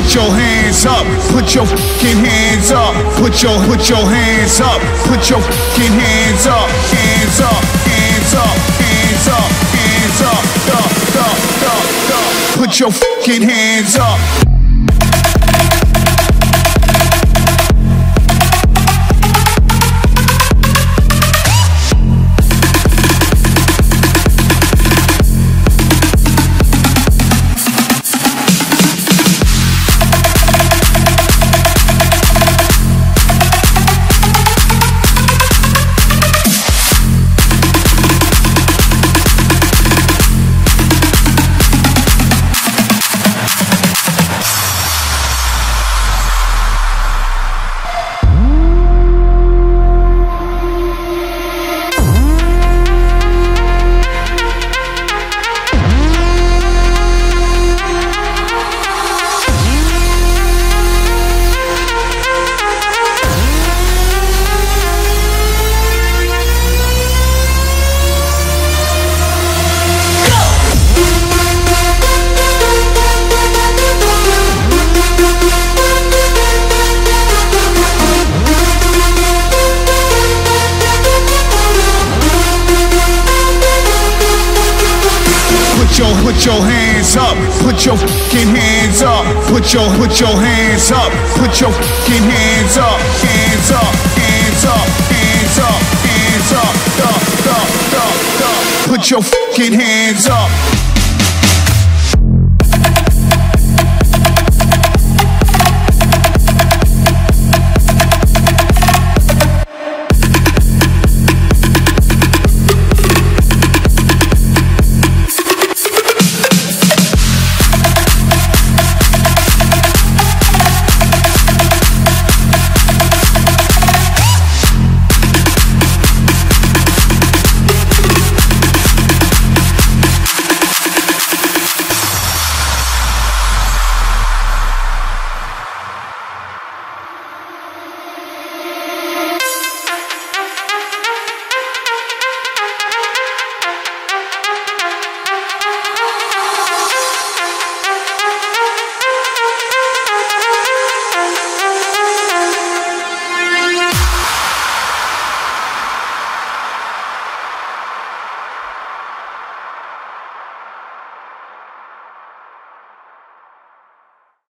put your hands up, put your fucking hands up, put your put your hands up, put your fucking hands up, hands up, hands up, hands up, hands up, up, up, up, up. Put your fucking hands up. Put your hands up, put your fucking hands up, put your put your hands up, put your fucking hands up, hands up, hands up, hands up, hands up, up, up, up, up. Put your fucking hands up.